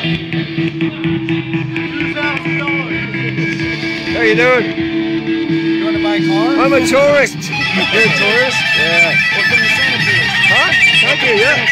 How you doing? You want to buy a car? I'm a tourist. You're a tourist? Yeah. Welcome to Santa Cruz. Huh? Thank you, yeah.